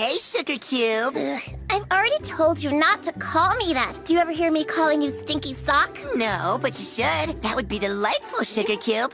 Hey, Sugar Cube. Ugh, I've already told you not to call me that. Do you ever hear me calling you Stinky Sock? No, but you should. That would be delightful, Sugar Cube.